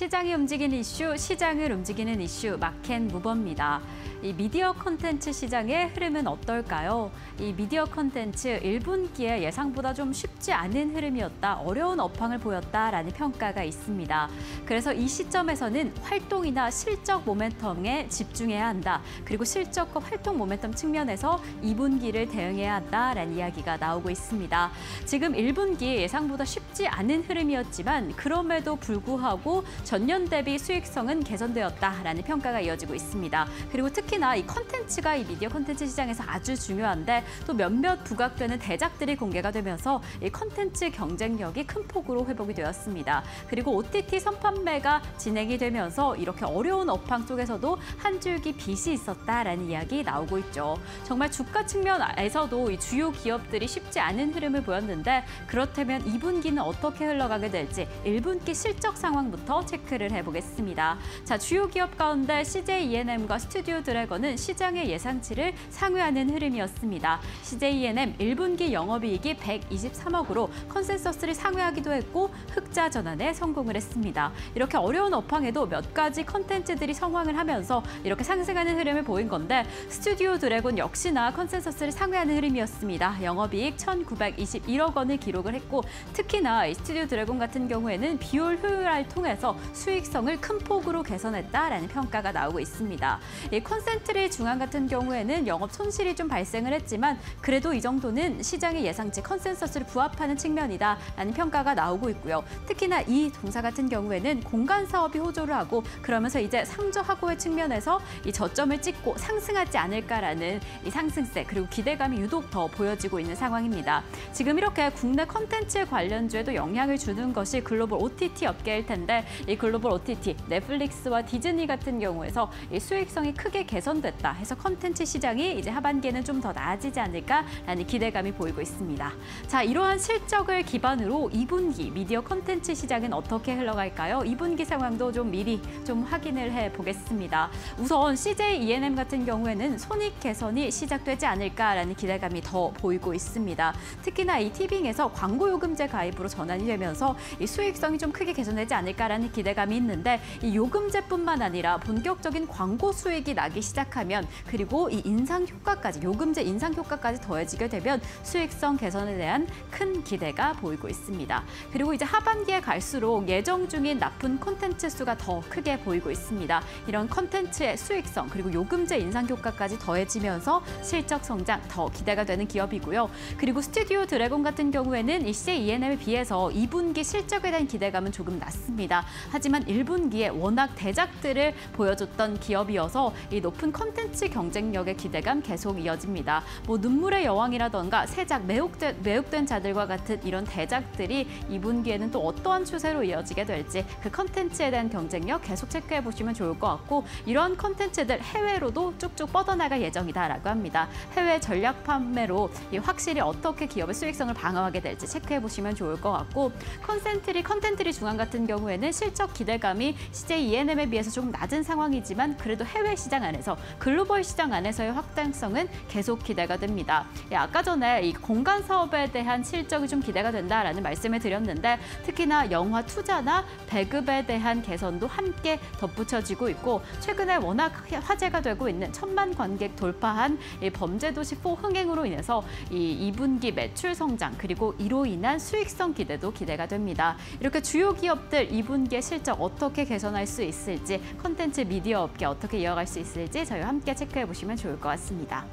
시장이 움직이는 이슈, 시장을 움직이는 이슈 마켓 무버입니다. 이 미디어 콘텐츠 시장의 흐름은 어떨까요? 이 미디어 콘텐츠 1분기에 예상보다 좀 쉽지 않은 흐름이었다, 어려운 업황을 보였다라는 평가가 있습니다. 그래서 이 시점에서는 활동이나 실적 모멘텀에 집중해야 한다. 그리고 실적과 활동 모멘텀 측면에서 2분기를 대응해야 한다라는 이야기가 나오고 있습니다. 지금 1분기 예상보다 쉽지 않은 흐름이었지만 그럼에도 불구하고 전년 대비 수익성은 개선되었다라는 평가가 이어지고 있습니다. 그리고 특히나 이 컨텐츠가 이 미디어 컨텐츠 시장에서 아주 중요한데 또 몇몇 부각되는 대작들이 공개가 되면서 이 컨텐츠 경쟁력이 큰 폭으로 회복이 되었습니다. 그리고 OTT 선판매가 진행이 되면서 이렇게 어려운 업황 속에서도 한 줄기 빛이 있었다라는 이야기 나오고 있죠. 정말 주가 측면에서도 이 주요 기업들이 쉽지 않은 흐름을 보였는데 그렇다면 2분기는 어떻게 흘러가게 될지 1분기 실적 상황부터 체크 를 해보겠습니다. 자, 주요 기업 가운데 CJ E&M과 스튜디오 드래곤은 시장의 예상치를 상회하는 흐름이었습니다. CJ E&M 1분기 영업이익이 123억으로 컨센서스를 상회하기도 했고 흑자 전환에 성공을 했습니다. 이렇게 어려운 업황에도 몇 가지 컨텐츠들이 성황을 하면서 이렇게 상승하는 흐름을 보인 건데 스튜디오 드래곤 역시나 컨센서스를 상회하는 흐름이었습니다. 영업이익 1,921억 원을 기록을 했고 특히나 이 스튜디오 드래곤 같은 경우에는 비용 효율화를 통해서 수익성을 큰 폭으로 개선했다라는 평가가 나오고 있습니다. 이 콘텐트리 중앙 같은 경우에는 영업 손실이 좀 발생을 했지만 그래도 이 정도는 시장의 예상치 컨센서스를 부합하는 측면이다라는 평가가 나오고 있고요. 특히나 이 동사 같은 경우에는 공간 사업이 호조를 하고 그러면서 이제 상저하고의 측면에서 이 저점을 찍고 상승하지 않을까라는 이 상승세 그리고 기대감이 유독 더 보여지고 있는 상황입니다. 지금 이렇게 국내 컨텐츠 관련주에도 영향을 주는 것이 글로벌 OTT 업계일 텐데 이 글로벌 OTT 넷플릭스와 디즈니 같은 경우에서 이 수익성이 크게 개선됐다 해서 컨텐츠 시장이 이제 하반기에는 좀 더 나아지지 않을까라는 기대감이 보이고 있습니다. 자, 이러한 실적을 기반으로 2분기 미디어 컨텐츠 시장은 어떻게 흘러갈까요? 2분기 상황도 좀 미리 좀 확인을 해 보겠습니다. 우선 CJ E&M 같은 경우에는 손익 개선이 시작되지 않을까라는 기대감이 더 보이고 있습니다. 특히나 이 티빙에서 광고 요금제 가입으로 전환이 되면서 이 수익성이 좀 크게 개선되지 않을까라는 기대감이 있는데 이 요금제뿐만 아니라 본격적인 광고 수익이 나기 시작하면 그리고 이 인상 효과까지 요금제 인상 효과까지 더해지게 되면 수익성 개선에 대한 큰 기대가 보이고 있습니다. 그리고 이제 하반기에 갈수록 예정 중인 나쁜 콘텐츠 수가 더 크게 보이고 있습니다. 이런 콘텐츠의 수익성 그리고 요금제 인상 효과까지 더해지면서 실적 성장 더 기대가 되는 기업이고요. 그리고 스튜디오 드래곤 같은 경우에는 이 CJ E&M에 비해서 2분기 실적에 대한 기대감은 조금 낮습니다. 하지만 1분기에 워낙 대작들을 보여줬던 기업이어서 이 높은 콘텐츠 경쟁력의 기대감 계속 이어집니다. 뭐 눈물의 여왕이라던가 새작 매혹된, 매혹된 자들과 같은 이런 대작들이 2분기에는 또 어떠한 추세로 이어지게 될지 그 컨텐츠에 대한 경쟁력 계속 체크해 보시면 좋을 것 같고 이런 컨텐츠들 해외로도 쭉쭉 뻗어나갈 예정이다라고 합니다. 해외 전략 판매로 확실히 어떻게 기업의 수익성을 방어하게 될지 체크해 보시면 좋을 것 같고 컨센트리 콘텐트리 중앙 같은 경우에는 실적 기대감이 CJ E&M에 비해서 조금 낮은 상황이지만 그래도 해외 시장 안에서 글로벌 시장 안에서의 확장성은 계속 기대가 됩니다. 예, 아까 전에 이 공간 사업에 대한 실적이 좀 기대가 된다라는 말씀을 드렸는데 특히나 영화 투자나 배급에 대한 개선도 함께 덧붙여지고 있고 최근에 워낙 화제가 되고 있는 천만 관객 돌파한 이 범죄도시 4 흥행으로 인해서 이 2분기 매출 성장 그리고 이로 인한 수익성 기대도 기대가 됩니다. 이렇게 주요 기업들 2분기의 실적 어떻게 개선할 수 있을지 컨텐츠 미디어 업계 어떻게 이어갈 수 있을지 저희와 함께 체크해 보시면 좋을 것 같습니다.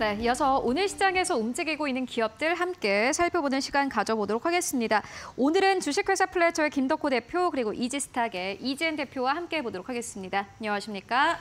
네, 이어서 오늘 시장에서 움직이고 있는 기업들 함께 살펴보는 시간 가져보도록 하겠습니다. 오늘은 주식회사 플래처의 김덕호 대표 그리고 이지스탁의 이지은 대표와 함께 보도록 하겠습니다. 안녕하십니까?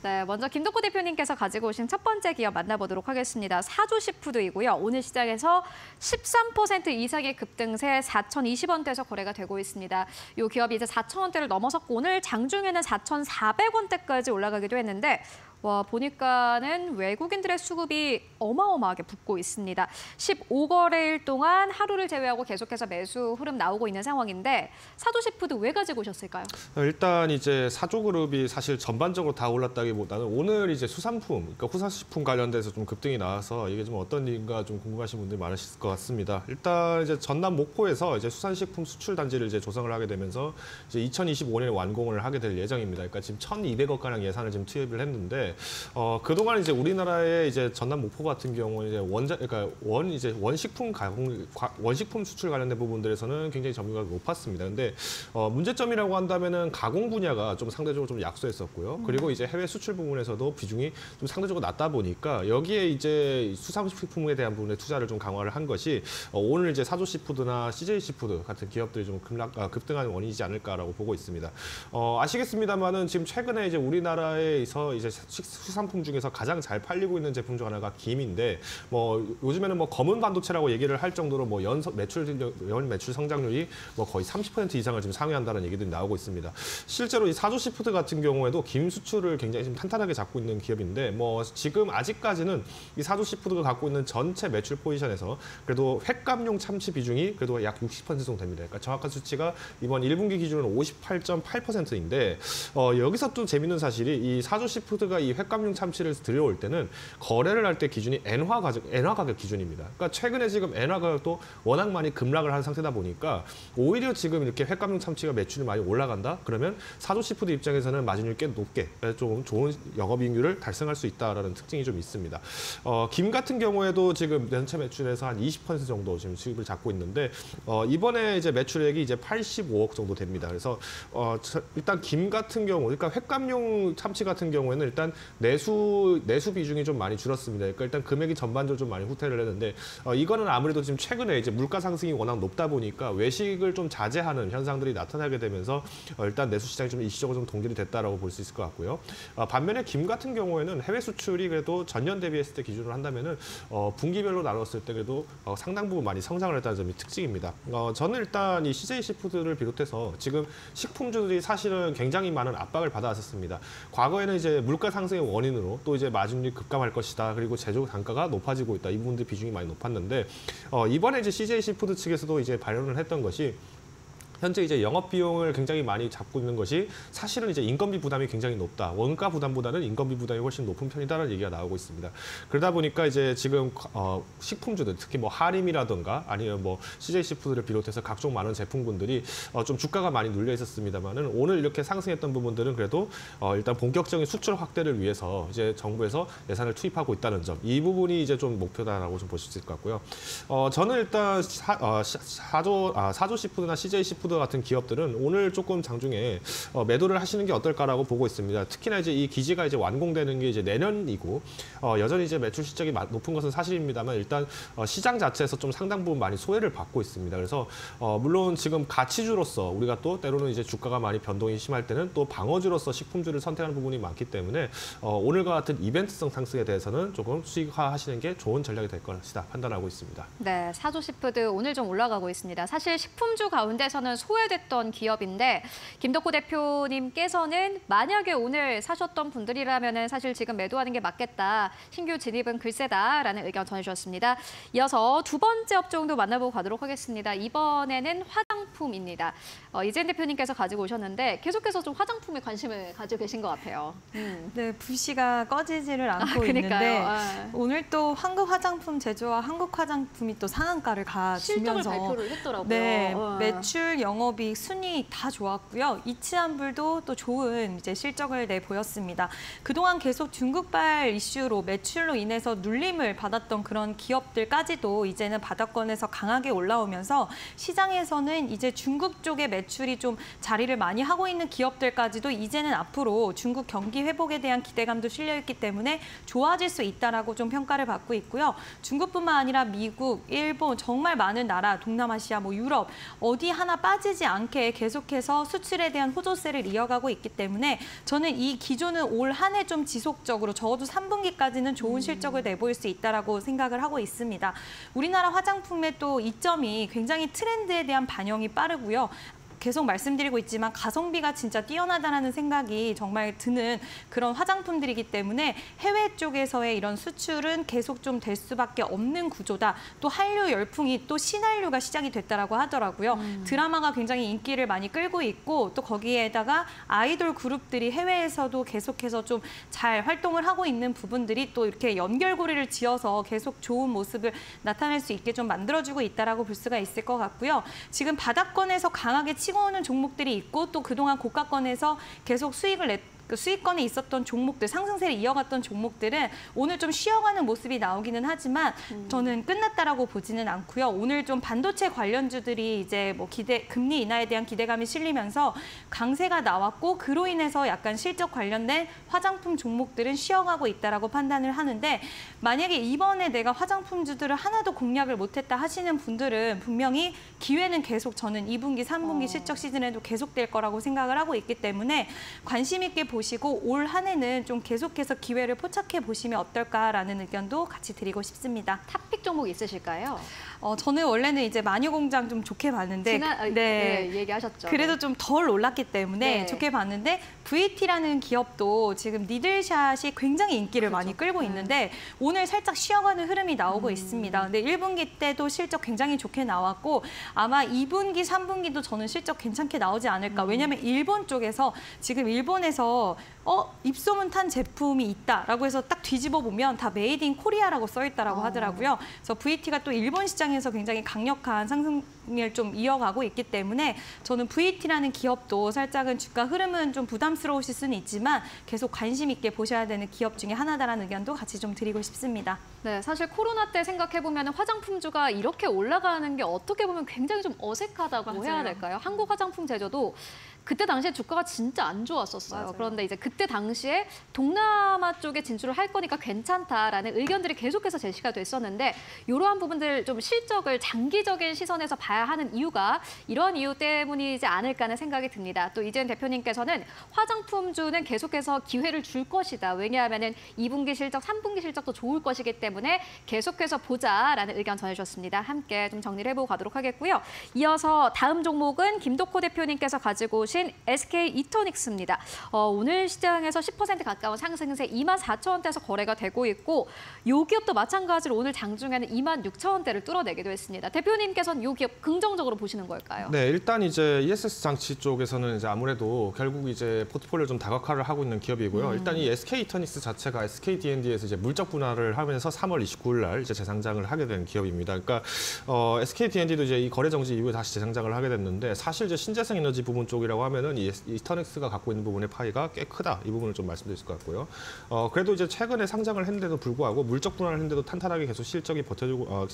네, 먼저 김덕호 대표님께서 가지고 오신 첫 번째 기업 만나보도록 하겠습니다. 사조시푸드이고요. 오늘 시장에서 13% 이상의 급등세 4,020원대에서 거래가 되고 있습니다. 이 기업이 이제 4,000원대를 넘어섰고 오늘 장중에는 4,400원대까지 올라가기도 했는데 와, 보니까는 외국인들의 수급이 어마어마하게 붙고 있습니다. 15거래일 동안 하루를 제외하고 계속해서 매수 흐름 나오고 있는 상황인데 사도시푸드 왜 가지고 오셨을까요? 일단 이제 사조그룹이 사실 전반적으로 다 올랐다기보다는 오늘 이제 수산품, 그러니까 후사식품 관련돼서 좀 급등이 나와서 이게 좀 어떤 일인가 좀 궁금하신 분들이 많으실 것 같습니다. 일단 이제 전남 목포에서 이제 수산식품 수출 단지를 이제 조성을 하게 되면서 이제 2025년에 완공을 하게 될 예정입니다. 그러니까 지금 1,200억 가량 예산을 지금 투입을 했는데 어 그동안 이제 우리나라의 이제 전남 목포 같은 경우는 이제 원자 그러니까 원 이제 원식품 가공 과- 원식품 수출 관련된 부분들에서는 굉장히 점유가 높았습니다. 근데 어 문제점이라고 한다면은 가공 분야가 좀 상대적으로 좀 약소했었고요. 그리고 이제 해외 수출 부분에서도 비중이 좀 상대적으로 낮다 보니까 여기에 이제 수산식품에 대한 부분에 투자를 좀 강화를 한 것이 어, 오늘 이제 사조시푸드나 CJ시푸드 같은 기업들이 좀 급락, 아, 급등하는 원인이지 않을까라고 보고 있습니다. 어, 아시겠습니다만은 지금 최근에 이제 우리나라에서 이제 식- 수산품 중에서 가장 잘 팔리고 있는 제품 중 하나가 김인데 뭐 요즘에는 뭐 검은 반도체라고 얘기를 할 정도로 뭐 연속 매출 연 매출 성장률이 뭐 거의 30% 이상을 지금 상회한다는 얘기들이 나오고 있습니다. 실제로 이 사조시푸드 같은 경우에도 김 수출을 굉장히 좀 탄탄하게 잡고 있는 기업인데 뭐 지금 아직까지는 이 사조 시푸드가 갖고 있는 전체 매출 포지션에서 그래도 횟감용 참치 비중이 그래도 약 60% 정도 됩니다. 그러니까 정확한 수치가 이번 1분기 기준으로 58.8%인데 어, 여기서 또 재밌는 사실이 이 사조 시푸드가 이 횟감용 참치를 들여올 때는 거래를 할 때 기준이 엔화 가격 엔화 가격 기준입니다. 그러니까 최근에 지금 엔화 가격도 워낙 많이 급락을 한 상태다 보니까 오히려 지금 이렇게 횟감용 참치가 매출이 많이 올라간다 그러면 사조시푸드 입장에서는 마진율이 꽤 높게 좀 좋은 영업이익률을 달성할 수 있다라는 특징이 좀 있습니다. 어, 김 같은 경우에도 지금 전체 매출에서 한 20% 정도 지금 수입을 잡고 있는데 어, 이번에 이제 매출액이 이제 85억 정도 됩니다. 그래서 어, 저- 일단 김 같은 경우, 그러니까 횟감용 참치 같은 경우에는 일단 내수 내수 비중이 좀 많이 줄었습니다. 그러니까 일단 금액이 전반적으로 좀 많이 후퇴를 했는데 어, 이거는 아무래도 지금 최근에 이제 물가 상승이 워낙 높다 보니까 외식을 좀 자제하는 현상들이 나타나게 되면서 어, 일단 내수 시장이 좀 일시적으로 좀 동결이 됐다라고 볼 수 있을 것 같고요. 어, 반면에 김 같은 경우에는 해외 수출이 그래도 전년 대비했을 때 기준으로 한다면은 어, 분기별로 나눴을 때 그래도 어, 상당 부분 많이 성장을 했다는 점이 특징입니다. 어, 저는 일단 이 CJ 시푸드를 비롯해서 지금 식품주들이 사실은 굉장히 많은 압박을 받아왔었습니다. 과거에는 이제 물가 상승 의 원인으로 또 이제 마진율이 급감할 것이다. 그리고 제조 단가가 높아지고 있다. 이 부분들 비중이 많이 높았는데 어, 이번에 이제 CJ 시푸드 측에서도 이제 발언을 했던 것이 현재 이제 영업 비용을 굉장히 많이 잡고 있는 것이 사실은 이제 인건비 부담이 굉장히 높다. 원가 부담보다는 인건비 부담이 훨씬 높은 편이다라는 얘기가 나오고 있습니다. 그러다 보니까 이제 지금 어, 식품주들 특히 뭐 하림이라든가 아니면 뭐 CJ 시푸드를 비롯해서 각종 많은 제품군들이 어, 좀 주가가 많이 눌려 있었습니다만은 오늘 이렇게 상승했던 부분들은 그래도 어, 일단 본격적인 수출 확대를 위해서 이제 정부에서 예산을 투입하고 있다는 점 이 부분이 이제 좀 목표다라고 좀 보실 수 있을 것 같고요. 어, 저는 일단 사, 어, 사- 사조 아, 사조 시푸드나 CJ 시푸드 같은 기업들은 오늘 조금 장중에 어, 매도를 하시는 게 어떨까라고 보고 있습니다. 특히나 이제 이 기지가 이제 완공되는 게 이제 내년이고 어, 여전히 이제 매출 실적이 마- 높은 것은 사실입니다만 일단 어, 시장 자체에서 좀 상당 부분 많이 소외를 받고 있습니다. 그래서 어, 물론 지금 가치주로서 우리가 또 때로는 이제 주가가 많이 변동이 심할 때는 또 방어주로서 식품주를 선택하는 부분이 많기 때문에 어, 오늘과 같은 이벤트성 상승에 대해서는 조금 수익화하시는 게 좋은 전략이 될 것이다 판단하고 있습니다. 네, 사조시푸드 오늘 좀 올라가고 있습니다. 사실 식품주 가운데서는 소외됐던 기업인데 김덕호 대표님께서는 만약에 오늘 사셨던 분들이라면 사실 지금 매도하는 게 맞겠다. 신규 진입은 글쎄다라는 의견 전해주셨습니다. 이어서 두 번째 업종도 만나보고 가도록 하겠습니다. 이번에는 화 장품입니다. 어, 이재인 대표님께서 가지고 오셨는데 계속해서 좀 화장품에 관심을 가지고 계신 것 같아요. 음. 네, 불씨가 꺼지지를 않고 그러니까요. 있는데 아. 오늘 또 한국 화장품 제조와 한국 화장품이 또 상한가를 가주면서 발표를 했더라고요. 네, 어. 매출, 영업이익, 순이익 다 좋았고요. 이치한불도 또 좋은 이제 실적을 내 보였습니다. 그동안 계속 중국발 이슈로 매출로 인해서 눌림을 받았던 그런 기업들까지도 이제는 바닥권에서 강하게 올라오면서 시장에서는 이제 중국 쪽의 매출이 좀 자리를 많이 하고 있는 기업들까지도 이제는 앞으로 중국 경기 회복에 대한 기대감도 실려 있기 때문에 좋아질 수 있다라고 좀 평가를 받고 있고요. 중국뿐만 아니라 미국, 일본 정말 많은 나라, 동남아시아, 뭐 유럽 어디 하나 빠지지 않게 계속해서 수출에 대한 호조세를 이어가고 있기 때문에 저는 이 기조는 올 한 해 좀 지속적으로 적어도 3분기까지는 좋은 실적을 내보일 수 있다라고 생각을 하고 있습니다. 우리나라 화장품의 또 이점이 굉장히 트렌드에 대한 반영 이 빠르고요. 계속 말씀드리고 있지만 가성비가 진짜 뛰어나다라는 생각이 정말 드는 그런 화장품들이기 때문에 해외 쪽에서의 이런 수출은 계속 좀 될 수밖에 없는 구조다. 또 한류 열풍이 또 신한류가 시작이 됐다라고 하더라고요. 드라마가 굉장히 인기를 많이 끌고 있고 또 거기에다가 아이돌 그룹들이 해외에서도 계속해서 좀 잘 활동을 하고 있는 부분들이 또 이렇게 연결고리를 지어서 계속 좋은 모습을 나타낼 수 있게 좀 만들어주고 있다라고 볼 수가 있을 것 같고요. 지금 바닥권에서 강하게 치고 오는 종목들이 있고 또 그동안 고가권에서 계속 수익을 냈 그 수익권에 있었던 종목들, 상승세를 이어갔던 종목들은 오늘 좀 쉬어가는 모습이 나오기는 하지만 저는 끝났다라고 보지는 않고요. 오늘 좀 반도체 관련주들이 이제 뭐 기대 금리 인하에 대한 기대감이 실리면서 강세가 나왔고 그로 인해서 약간 실적 관련된 화장품 종목들은 쉬어가고 있다라고 판단을 하는데 만약에 이번에 내가 화장품주들을 하나도 공략을 못했다 하시는 분들은 분명히 기회는 계속 저는 2분기, 3분기 실적 시즌에도 계속될 거라고 생각을 하고 있기 때문에 관심 있게 보 시고 올 한 해는 좀 계속해서 기회를 포착해 보시면 어떨까라는 의견도 같이 드리고 싶습니다. 탑픽 종목 있으실까요? 어, 저는 원래는 이제 마녀공장 좀 좋게 봤는데 지난 아, 네. 네, 얘기하셨죠. 그래도 좀 덜 올랐기 때문에 네. 좋게 봤는데 VT라는 기업도 지금 니들샷이 굉장히 인기를 많이 그렇죠. 끌고 네. 있는데 오늘 살짝 쉬어가는 흐름이 나오고 음. 있습니다. 근데 1분기 때도 실적 굉장히 좋게 나왔고 아마 2분기, 3분기도 저는 실적 괜찮게 나오지 않을까. 음. 왜냐하면 일본 쪽에서 지금 일본에서 어 입소문 탄 제품이 있다라고 해서 딱 뒤집어 보면 다 Made in Korea라고 써 있다라고 어. 하더라고요. 그래서 VT가 또 일본 시장에서 굉장히 강력한 상승을 좀 이어가고 있기 때문에 저는 VT라는 기업도 살짝은 주가 흐름은 좀 부담스러우실 수는 있지만 계속 관심 있게 보셔야 되는 기업 중에 하나다라는 의견도 같이 좀 드리고 싶습니다. 네, 사실 코로나 때 생각해 보면 화장품주가 이렇게 올라가는 게 어떻게 보면 굉장히 좀 어색하다고 해야 맞아요. 될까요? 한국 화장품 제조도 그때 당시에 주가가 진짜 안 좋았었어요. 맞아요. 그런데 이제 그때 당시에 동남아 쪽에 진출을 할 거니까 괜찮다라는 의견들이 계속해서 제시가 됐었는데 이러한 부분들 좀 실적을 장기적인 시선에서 봐야 하는 이유가 이런 이유 때문이지 않을까 하는 생각이 듭니다. 또 이재현 대표님께서는 화장품주는 계속해서 기회를 줄 것이다. 왜냐하면 2분기 실적, 3분기 실적도 좋을 것이기 때문에 계속해서 보자라는 의견 전해주셨습니다. 함께 좀 정리를 해보고 가도록 하겠고요. 이어서 다음 종목은 김덕호 대표님께서 가지고 오신 SK 이터닉스입니다. 어, 오늘 시장에서 10% 가까운 상승세 2만 4천 원대에서 거래가 되고 있고 이 기업도 마찬가지로 오늘 장중에는 2만 6천 원대를 뚫어내기도 했습니다. 대표님께서는 이 기업 긍정적으로 보시는 걸까요? 네, 일단 이제 ESS 장치 쪽에서는 이제 아무래도 결국 이제 포트폴리오 좀 다각화를 하고 있는 기업이고요. 일단 이 SK 이터닉스 자체가 SK D&D에서 이제 물적 분할을 하면서 3월 29일 날 이제 재상장을 하게 된 기업입니다. 그러니까 어, SK D&D도 이제 이 거래 정지 이후에 다시 재상장을 하게 됐는데 사실 이제 신재생 에너지 부분 쪽이라고 하면 은 이 이터닉스가 갖고 있는 부분의 파이가 꽤 크다. 이 부분을 좀 말씀드릴 수 있을 것 같고요. 어, 그래도 이제 최근에 상장을 했는데도 불구하고 물적 분할을 했는데도 탄탄하게 계속 실적이 버텨주고 어,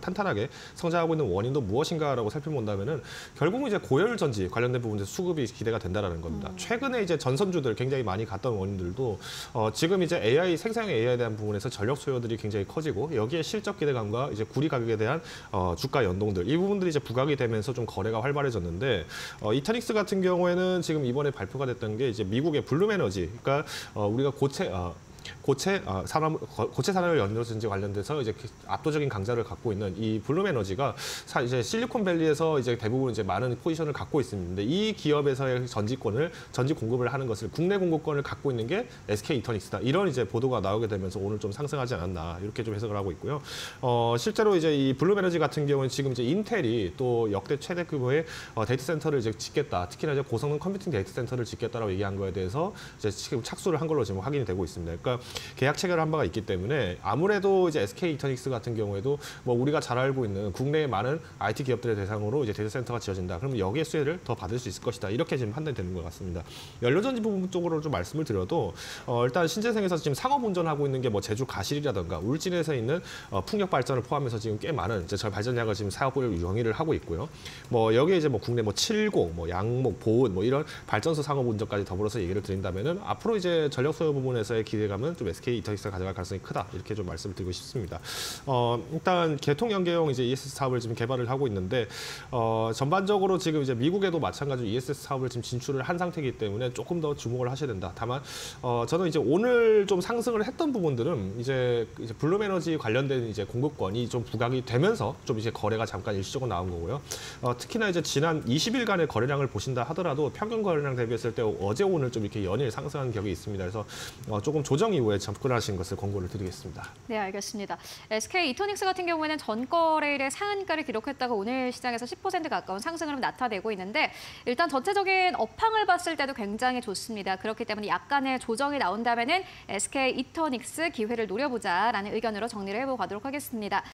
탄탄하게 성장하고 있는 원인도 무엇인가라고 살펴본다면은 결국은 이제 고열 전지 관련된 부분에서 수급이 기대가 된다라는 겁니다. 최근에 이제 전선주들 굉장히 많이 갔던 원인들도 어, 지금 이제 AI 생성형 AI에 대한 부분에서 전력 소요들이 굉장히 커지고 여기에 실적 기대감과 이제 구리 가격에 대한 어, 주가 연동들 이 부분들이 이제 부각이 되면서 좀 거래가 활발해졌는데 어, 이타닉스 같은 경우 에는 지금 이번에 발표가 됐던 게 이제 미국의 블룸에너지. 그러니까 어, 우리가 고체 어, 고체 아, 산업 거- 고체 산업을 연료전지 관련돼서 이제 그 압도적인 강자를 갖고 있는 이 블룸에너지가 사- 이제 실리콘밸리에서 이제 대부분 이제 많은 포지션을 갖고 있습니다. 이 기업에서의 전지권을 전지 공급을 하는 것을 국내 공급권을 갖고 있는 게 SK 이터닉스다. 이런 이제 보도가 나오게 되면서 오늘 좀 상승하지 않았나 이렇게 좀 해석을 하고 있고요. 어, 실제로 이제 이 블룸에너지 같은 경우는 지금 이제 인텔이 또 역대 최대 규모의 어, 데이터 센터를 이제 짓겠다. 특히나 이제 고성능 컴퓨팅 데이터 센터를 짓겠다라고 얘기한 거에 대해서 이제 지금 착수를 한 걸로 지금 확인이 되고 있습니다. 그러니까 계약 체결을 한 바가 있기 때문에 아무래도 이제 SK 이터닉스 같은 경우에도 뭐 우리가 잘 알고 있는 국내의 많은 IT 기업들의 대상으로 이제 데이터 센터가 지어진다. 그러면 여기에 수혜를 더 받을 수 있을 것이다. 이렇게 지금 판단이 되는 것 같습니다. 연료전지 부분 쪽으로 좀 말씀을 드려도 어, 일단 신재생에서 지금 상업 운전하고 있는 게 뭐 제주 가실이라든가 울진에서 있는 어, 풍력 발전을 포함해서 지금 꽤 많은 이제 저 발전량을 지금 사업을 영위를 하고 있고요. 뭐 여기에 이제 뭐 국내 뭐 칠곡, 뭐 양목, 보은 뭐 이런 발전소 상업 운전까지 더불어서 얘기를 드린다면은 앞으로 이제 전력 소요 부분에서의 기대감은 부분은 좀 SK 이터닉스가 가져갈 가능성이 크다 이렇게 좀 말씀을 드리고 싶습니다. 어, 일단 개통 연계용 이제 ESS 사업을 지금 개발을 하고 있는데 어, 전반적으로 지금 이제 미국에도 마찬가지로 ESS 사업을 지금 진출을 한 상태이기 때문에 조금 더 주목을 하셔야 된다. 다만 어, 저는 이제 오늘 좀 상승을 했던 부분들은 이제 이제 블룸 에너지 관련된 이제 공급권이 좀 부각이 되면서 좀 이제 거래가 잠깐 일시적으로 나온 거고요. 어, 특히나 이제 지난 20일간의 거래량을 보신다 하더라도 평균 거래량 대비했을 때 어제 오늘 좀 이렇게 연일 상승한 격이 있습니다. 그래서 어, 조금 조정 이후에 접근하신 것을 권고를 드리겠습니다. 네, 알겠습니다. SK 이토닉스 같은 경우에는 전거래 일에 상한가를 기록했다가 오늘 시장에서 10% 가까운 상승을 나타내고 있는데 일단 전체적인 업황을 봤을 때도 굉장히 좋습니다. 그렇기 때문에 약간의 조정이 나온다면 은 SK 이토닉스 기회를 노려보자라는 의견으로 정리를 해보고 가도록 하겠습니다.